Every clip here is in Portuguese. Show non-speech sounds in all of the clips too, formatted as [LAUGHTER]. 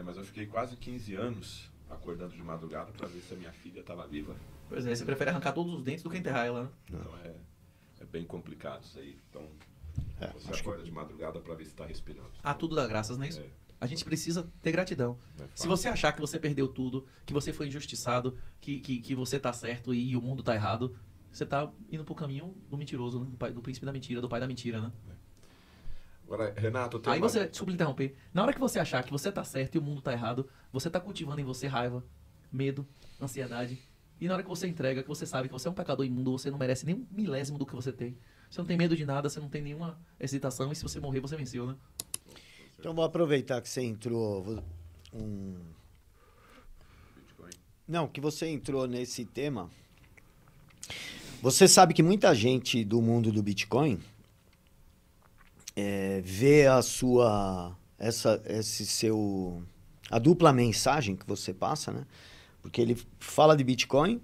É, mas eu fiquei quase 15 anos acordando de madrugada para ver se a minha filha estava viva. Pois é, você prefere arrancar todos os dentes do que enterrar ela, né? Então é, é bem complicado isso aí. Então É, você acho que- acorda de madrugada para ver se está respirando. Ah, tudo dá graças, não é isso? É, A gente precisa ter gratidão. é Se você achar que você perdeu tudo, que você foi injustiçado, que, que, que você tá certo e o mundo tá errado, você tá indo pro caminho do mentiroso, né? Do, pai, do príncipe da mentira, do pai da mentira, né? Agora, Renato, eu tenho Aí uma- você, desculpa interromper, na hora que você achar que você tá certo e o mundo tá errado, você tá cultivando em você raiva, medo, ansiedade. E na hora que você entrega, que você sabe que você é um pecador imundo, você não merece nem um milésimo do que você tem. Você não tem medo de nada, você não tem nenhuma hesitação, e se você morrer, você venceu, né? Então vou aproveitar que você entrou. vou- Um... Bitcoin. Não, que você entrou nesse tema. Você sabe que muita gente do mundo do Bitcoin é, vê a sua. Essa, esse seu. A dupla mensagem que você passa, né? Porque ele fala de Bitcoin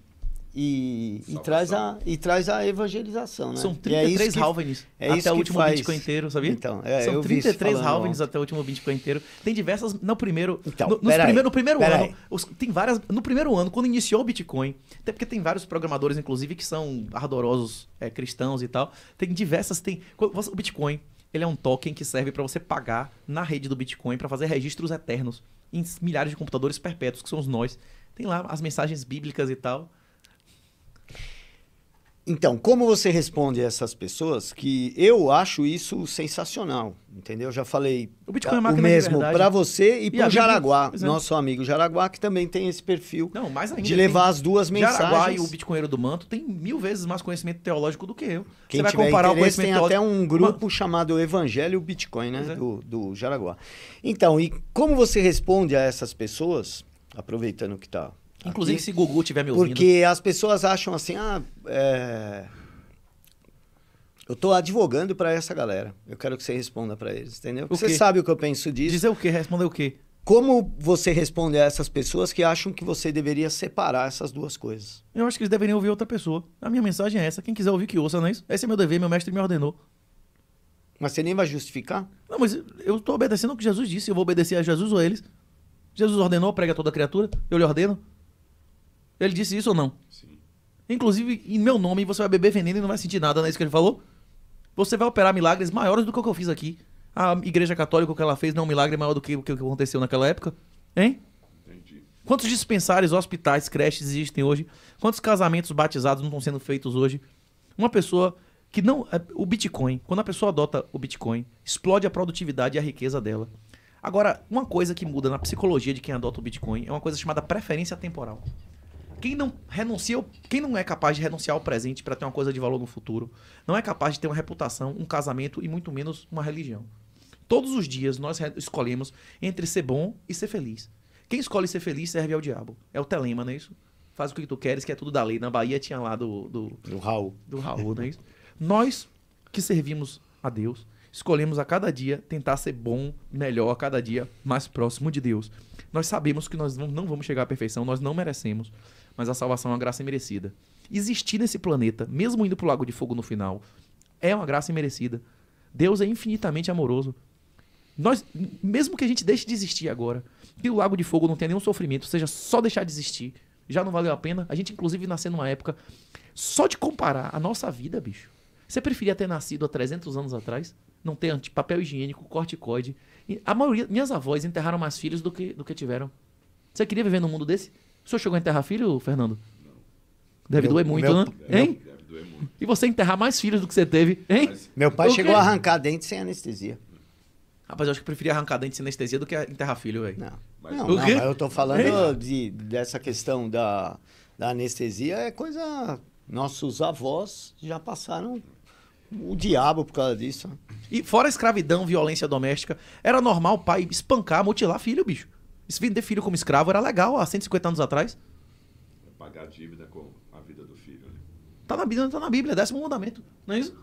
e, e, traz, a, e traz a evangelização, né? São E é 33 halvenes é isso até o último faz- Bitcoin inteiro, sabia? Então, é, São eu vi isso 33 falando halvenes ontem. até o último Bitcoin inteiro. Tem diversas. No primeiro. Então, no, primeiro, no primeiro ano. os- tem várias. No primeiro ano, quando iniciou o Bitcoin, até porque tem vários programadores, inclusive, que são ardorosos é, cristãos e tal. Tem diversas. Tem, o Bitcoin. Ele é um token que serve para você pagar na rede do Bitcoin para fazer registros eternos em milhares de computadores perpétuos, que são os nós. Tem lá as mensagens bíblicas e tal. Então, como você responde a essas pessoas que eu acho isso sensacional, entendeu? Já falei O Bitcoin é o mesmo para você e E para o Jaraguá, nosso amigo Jaraguá, que também tem esse perfil Não, mais ainda. de tem- levar as duas Jaraguá e mensagens. o Bitcoinheiro do Manto tem mil vezes mais conhecimento teológico do que eu. Quem Você vai comparar o interesse, tem conhecimento até um grupo chamado Evangelho Bitcoin, né? É. Do, do Jaraguá. Então, e como você responde a essas pessoas, aproveitando que tá. Inclusive, aqui, se Gugu tiver me ouvindo. Porque as pessoas acham assim, ah, é... eu tô advogando para essa galera. Eu quero que você responda para eles, entendeu? Você sabe o que eu penso disso. Dizer o quê? Responder o quê? Como você responde a essas pessoas que acham que você deveria separar essas duas coisas? Eu acho que eles deveriam ouvir outra pessoa. A minha mensagem é essa. Quem quiser ouvir, que ouça, não é isso? Esse é meu dever, meu mestre me ordenou. Mas você nem vai justificar? Não, mas eu tô obedecendo o que Jesus disse. Eu vou obedecer a Jesus ou a eles. Jesus ordenou, prega toda criatura. Eu lhe ordeno. Ele disse isso ou não? Sim. Inclusive, em meu nome, você vai beber veneno e não vai sentir nada, não é isso que ele falou? Você vai operar milagres maiores do que o que eu fiz aqui. A igreja católica, o que ela fez, não é um milagre maior do que o que aconteceu naquela época? Hein? Entendi. Quantos dispensários, hospitais, creches existem hoje? Quantos casamentos batizados não estão sendo feitos hoje? Uma pessoa que não. é, O Bitcoin, quando a pessoa adota o Bitcoin, explode a produtividade e a riqueza dela. Agora, uma coisa que muda na psicologia de quem adota o Bitcoin é uma coisa chamada preferência temporal. Quem não renuncia, quem não é capaz de renunciar ao presente para ter uma coisa de valor no futuro, não é capaz de ter uma reputação, um casamento e muito menos uma religião. Todos os dias nós escolhemos entre ser bom e ser feliz. Quem escolhe ser feliz serve ao diabo. É o telema, não é isso? Faz o que tu queres, que é tudo da lei. Na Bahia tinha lá do, do, Do Raul. do Raul, não é isso? Nós que servimos a Deus, escolhemos a cada dia tentar ser bom, melhor, a cada dia mais próximo de Deus. Nós sabemos que nós não vamos chegar à perfeição, nós não merecemos, mas a salvação é uma graça imerecida. Existir nesse planeta, mesmo indo pro lago de fogo no final, é uma graça imerecida. Deus é infinitamente amoroso. Nós, mesmo que a gente deixe de existir agora, que o lago de fogo não tenha nenhum sofrimento, seja só deixar de existir, já não valeu a pena. A gente, inclusive, nascer numa época só de comparar a nossa vida, bicho. Você preferia ter nascido há 300 anos atrás? Não ter papel higiênico, corticoide. A maioria, minhas avós enterraram mais filhos do que, do que tiveram. Você queria viver num mundo desse? O senhor chegou a enterrar filho, Fernando? Deve Meu- doer muito, meu- né? Hein? Deve doer muito. E você enterrar mais filhos do que você teve, hein? Mas Meu pai chegou a arrancar dente sem anestesia. Rapaz, eu acho que eu preferia arrancar dente sem anestesia do que enterrar filho, velho. Não, Mas- não, O não, eu tô falando de, dessa questão da, da anestesia, é coisa... Nossos avós já passaram o diabo por causa disso. E fora a escravidão, violência doméstica, era normal o pai espancar, mutilar filho, bicho. Se vender filho como escravo era legal há 150 anos atrás. pagar a dívida com a vida do filho. Né? Tá na Bíblia, tá na Bíblia, décimo mandamento. Não é isso?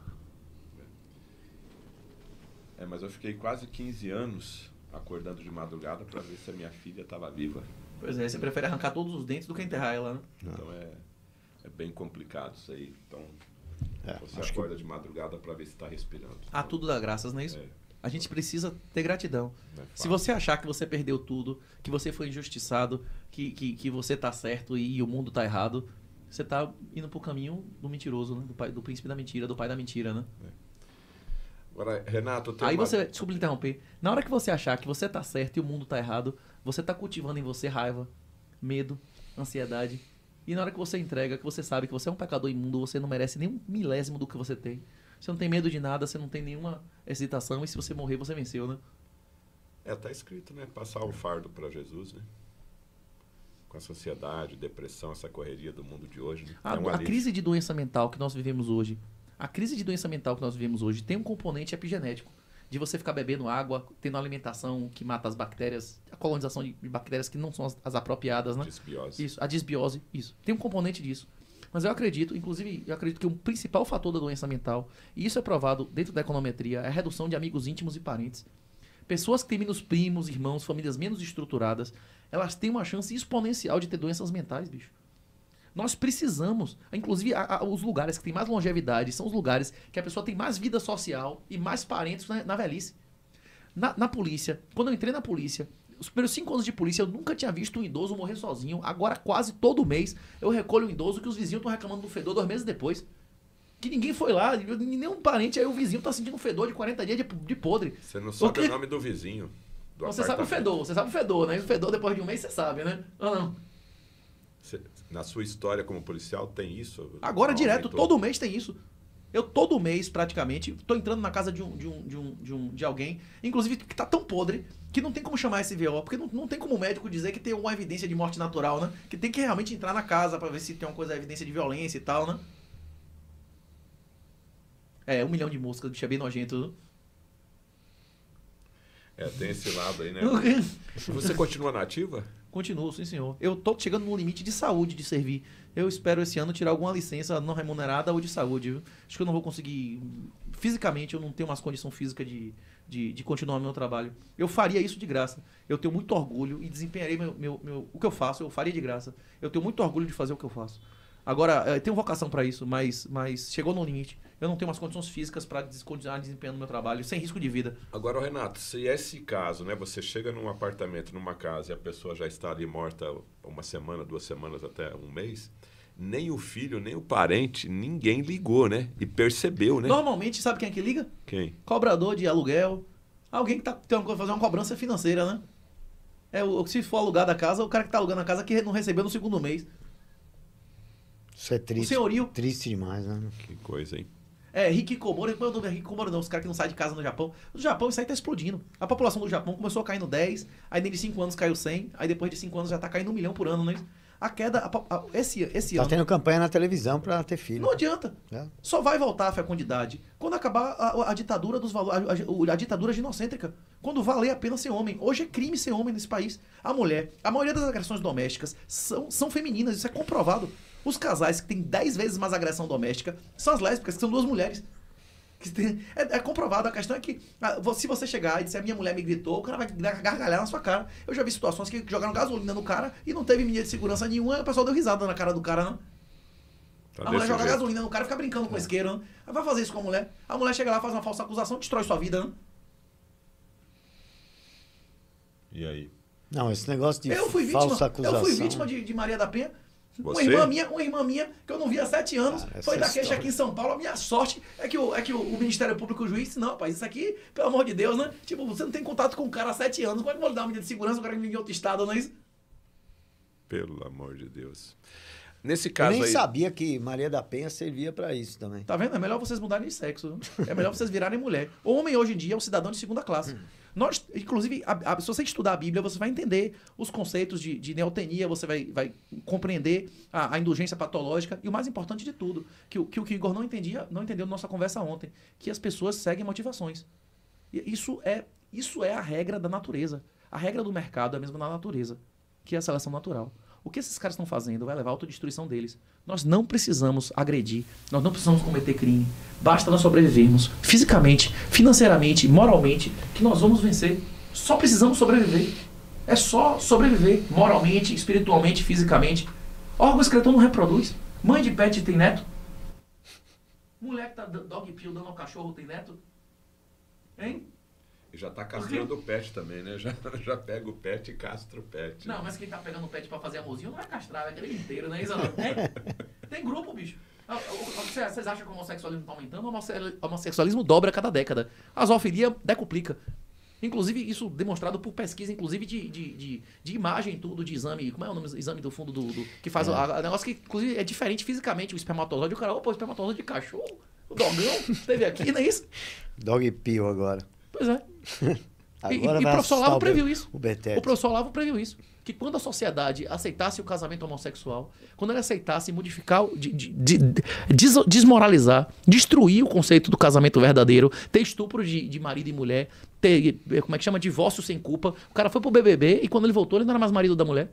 É, mas eu fiquei quase 15 anos acordando de madrugada para ver se a minha filha estava viva. Pois é, você prefere arrancar todos os dentes do que enterrar ela, né? Então é, é bem complicado isso aí. Então É, você acho que- acorda de madrugada para ver se está respirando. Ah, tudo dá graças, não é isso? É. A gente precisa ter gratidão. É Se você achar que você perdeu tudo, que você foi injustiçado, que, que, que você tá certo e, o mundo tá errado, você tá indo pro caminho do mentiroso, né? Do, pai, do príncipe da mentira, do pai da mentira, né? Agora, Renato, tem Aí uma- você, desculpa interromper, na hora que você achar que você tá certo e o mundo tá errado, você tá cultivando em você raiva, medo, ansiedade. E na hora que você entrega, que você sabe que você é um pecador imundo, você não merece nem um milésimo do que você tem. Você não tem medo de nada, você não tem nenhuma hesitação, e se você morrer, você venceu, né? É, tá escrito, né? Passar o fardo para Jesus, né? Com a sociedade, depressão, essa correria do mundo de hoje. Né? A, É a crise de doença mental que nós vivemos hoje, a crise de doença mental que nós vivemos hoje tem um componente epigenético. De você ficar bebendo água, tendo alimentação que mata as bactérias, a colonização de bactérias que não são as, as apropriadas, né? Desbiose. Isso, a desbiose, isso. Tem um componente disso. Mas eu acredito, inclusive, eu acredito que um principal fator da doença mental, e isso é provado dentro da econometria, é a redução de amigos íntimos e parentes. Pessoas que têm menos primos, irmãos, famílias menos estruturadas, elas têm uma chance exponencial de ter doenças mentais, bicho. Nós precisamos, inclusive a- a- os lugares que têm mais longevidade são os lugares que a pessoa tem mais vida social e mais parentes na, na velhice. Na, na polícia, quando eu entrei na polícia, os primeiros cinco anos de polícia, eu nunca tinha visto um idoso morrer sozinho. Agora, quase todo mês, eu recolho um idoso que os vizinhos estão reclamando do fedor dois meses depois. Que ninguém foi lá, nenhum parente, aí o vizinho tá sentindo um fedor de 40 dias de, de podre. Você não sabe Porque- o nome do vizinho. do Você sabe o fedor, você sabe o fedor, né? O fedor depois de um mês você sabe, né? Ou não? Você- na sua história como policial tem isso? Agora, direto, aumentou? todo mês tem isso. Eu todo mês, praticamente, tô entrando na casa de um, de um, de um, de um, de alguém, inclusive que tá tão podre, que não tem como chamar esse VO, porque não, não tem como o médico dizer que tem uma evidência de morte natural, né? Que tem que realmente entrar na casa pra ver se tem uma coisa, evidência de violência e tal, né? É, um milhão de moscas, bicho é bem nojento. É, tem esse lado aí, né? [LAUGHS] Você continua na ativa? Continuo, sim, senhor. Eu tô chegando no limite de saúde de servir. Eu espero esse ano tirar alguma licença não remunerada ou de saúde. Acho que eu não vou conseguir. Fisicamente, eu não tenho mais condição física de, de, de continuar meu trabalho. Eu faria isso de graça. Eu tenho muito orgulho e desempenharei meu, meu, meu- o que eu faço, eu faria de graça. Eu tenho muito orgulho de fazer o que eu faço. Agora, eh, eu tenho vocação para isso, mas, mas chegou no limite. Eu não tenho mais condições físicas para continuar desempenhando meu trabalho, sem risco de vida. Agora, Renato, se esse caso, né? Você chega num apartamento, numa casa e a pessoa já está ali morta uma semana, duas semanas, até um mês, nem o filho, nem o parente, ninguém ligou, né? E percebeu, né? Normalmente, sabe quem é que liga? Quem? cobrador de aluguel, alguém que tá tendo que fazer uma cobrança financeira, né? É, o, se for alugada a casa, o cara que tá alugando a casa que não recebeu no segundo mês. Isso é O triste. senhorio, Triste demais, né? Que coisa, hein? É, Rick Komori, o nome? É Rick Komori não, os caras que não saem de casa no Japão. No Japão isso aí tá explodindo. A população do Japão começou a cair no 10, aí dentro de 5 anos caiu 100, aí depois de 5 anos já tá caindo um milhão por ano, né? A queda, a a- esse, esse Tá ano, tendo campanha na televisão pra ter filho. não adianta. É. Só vai voltar a fecundidade quando acabar a, a- ditadura dos valores, a ditadura ginocêntrica. Quando valer a pena ser homem. Hoje é crime ser homem nesse país. A mulher, a maioria das agressões domésticas são, são femininas, isso é comprovado. Os casais que têm 10 vezes mais agressão doméstica são as lésbicas, que são duas mulheres. Que tem- é, é comprovado. A questão é que ah, se você chegar e disser a minha mulher me gritou, o cara vai gargalhar na sua cara. Eu já vi situações que jogaram gasolina no cara e não teve medida de segurança nenhuma, e o pessoal deu risada na cara do cara, não. Tá A mulher joga jeito. gasolina no cara e fica brincando com isqueiro, né? Aí vai fazer isso com a mulher. A mulher chega lá, faz uma falsa acusação, destrói sua vida, né? E aí? Não, esse negócio de Eu fui vítima, falsa acusação. eu fui vítima de, de Maria da Penha. Uma Você? irmã minha, uma irmã minha, que eu não vi há sete anos, Cara, essa foi da queixa história. aqui em São Paulo. A minha sorte é que, o, é que o, o Ministério Público, o juiz, disse, não, rapaz, isso aqui, pelo amor de Deus, né? Tipo, você não tem contato com o cara há sete anos, como é que eu vou dar uma medida de segurança, o cara que vive em outro estado, não é isso? Pelo amor de Deus. Nesse Eu caso nem aí. sabia que Maria da Penha servia pra isso também. Tá vendo? É melhor vocês mudarem de sexo. É melhor vocês virarem mulher. O homem hoje em dia é um cidadão de segunda classe. Nós, inclusive, a- a- se você estudar a Bíblia, você vai entender os conceitos de, de neotenia, você vai, vai compreender a, a indulgência patológica e o mais importante de tudo, que, o- que o Igor não entendia, não entendeu na nossa conversa ontem, que as pessoas seguem motivações. Isso é, isso é a regra da natureza. A regra do mercado é a mesma da natureza, que é a seleção natural. O que esses caras estão fazendo vai levar à autodestruição deles. Nós não precisamos agredir, nós não precisamos cometer crime. Basta nós sobrevivermos fisicamente, financeiramente, moralmente, que nós vamos vencer. Só precisamos sobreviver. É só sobreviver moralmente, espiritualmente, fisicamente. Órgão excretor não reproduz. Mãe de pet tem neto? Mulher que tá dog pill dando ao cachorro tem neto? Hein? E já tá castrando o pet também, né? Já, [LAUGHS] já pega o pet e castra o pet. Não, mas quem tá pegando o pet pra fazer amorzinho não vai castrar, vai querer ele inteiro, né? Isso não. Tem, grupo, bicho. Vocês acham que o homossexualismo tá aumentando? O homosse- homossexualismo dobra a cada década. A zoofilia decuplica. Inclusive, isso demonstrado por pesquisa, inclusive, de, de, de, de imagem, tudo, de exame. Como é o nome? Exame do fundo do. do- que faz o a- a negócio que, inclusive, é diferente fisicamente. O espermatozoide, o cara, opa, o espermatozoide de cachorro. O dogão teve aqui, não é isso? Dog pio agora. Pois é. [LAUGHS] E, Agora e vai o professor assustar Olavo o Be- previu isso. O Betete. O professor Olavo previu isso. Que quando a sociedade aceitasse o casamento homossexual, quando ele aceitasse modificar, de- de- de- des- desmoralizar, destruir o conceito do casamento verdadeiro, ter estupro de, de marido e mulher, ter, eh, como é que chama, divórcio sem culpa. O cara foi pro BBB e quando ele voltou, ele não era mais marido da mulher.